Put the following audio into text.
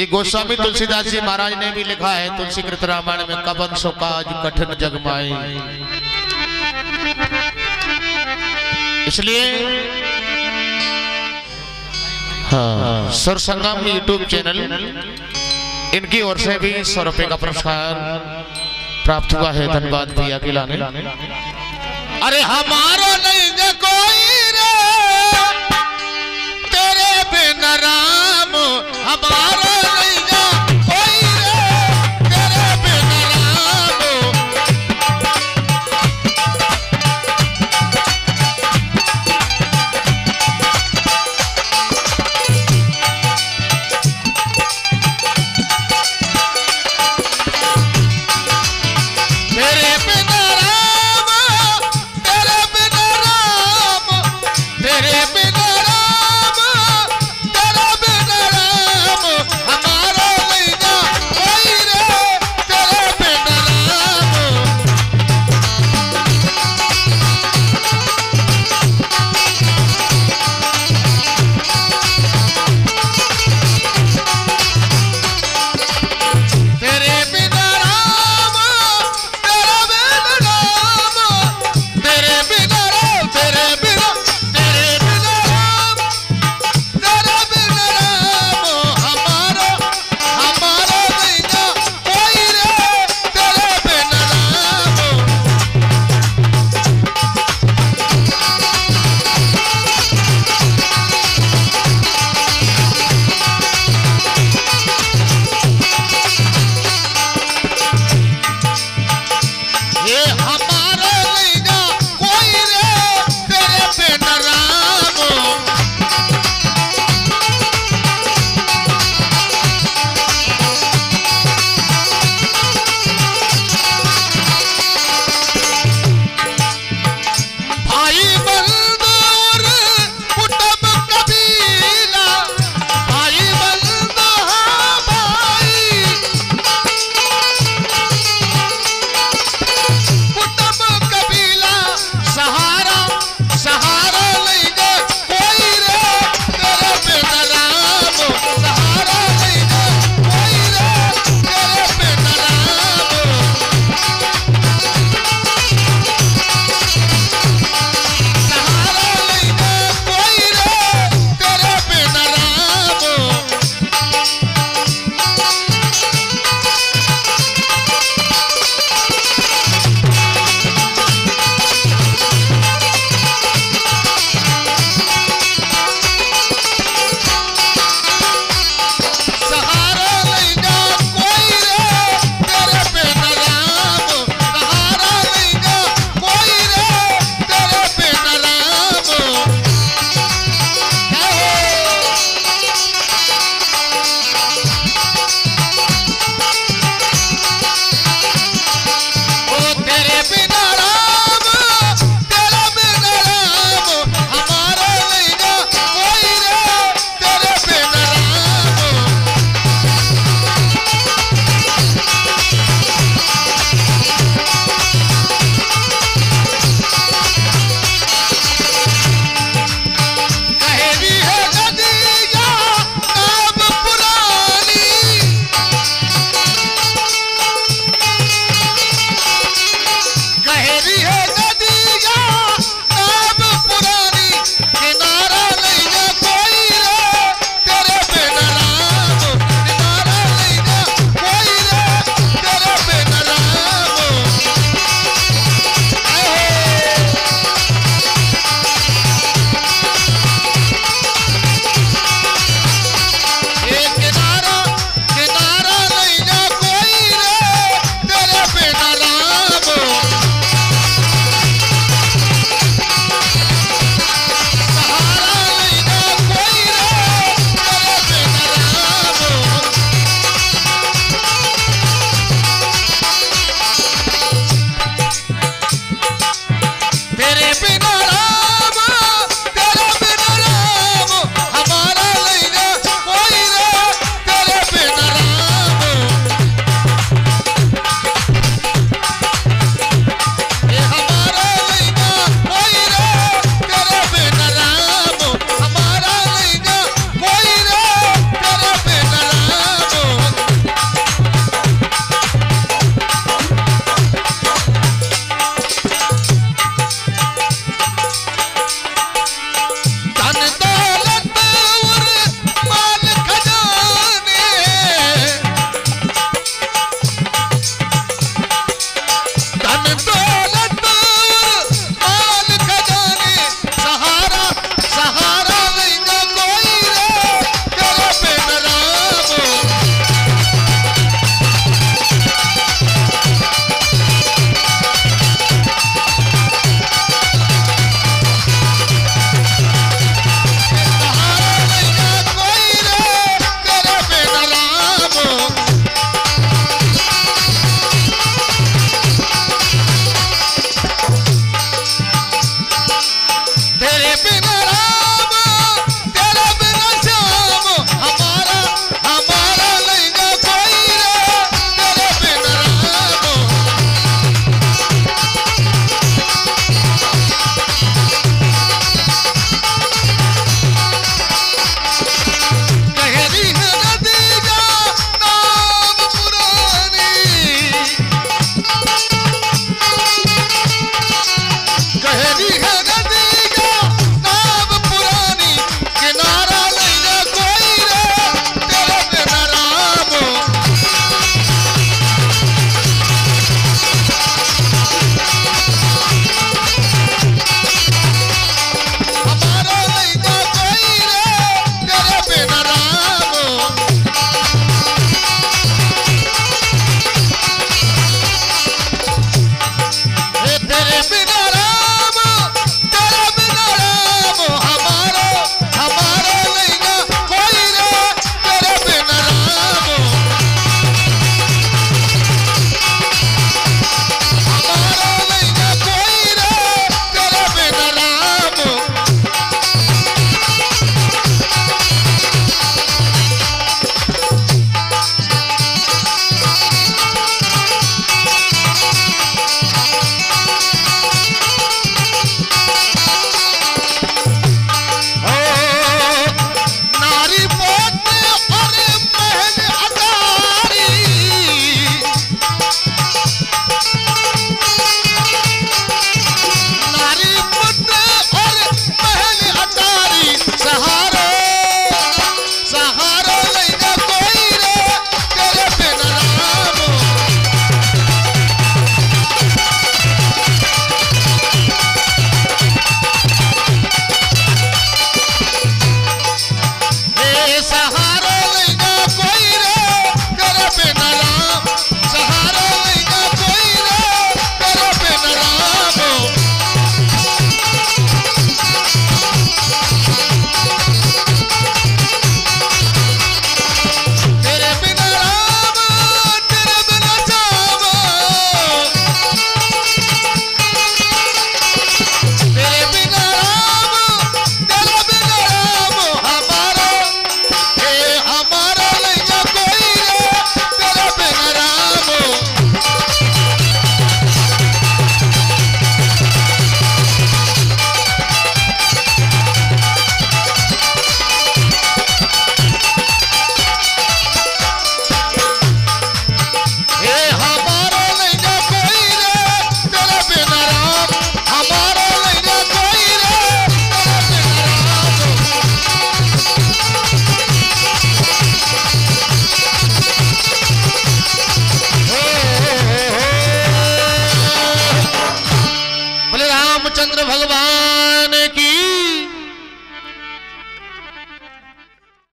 ये गोस्वामी तुलसीदास जी महाराज ने भी लिखा है तुलसी कृत रामायण में कबन सो काज कठिन जगमाई। इसलिए हाँ सुर संगम यूट्यूब चैनल, इनकी ओर से भी सौ रुपए का पुरस्कार प्राप्त हुआ है, धन्यवाद भैया के लाने। अरे हमारो नहीं कोई रे, तेरे बिन राम हमारो नहीं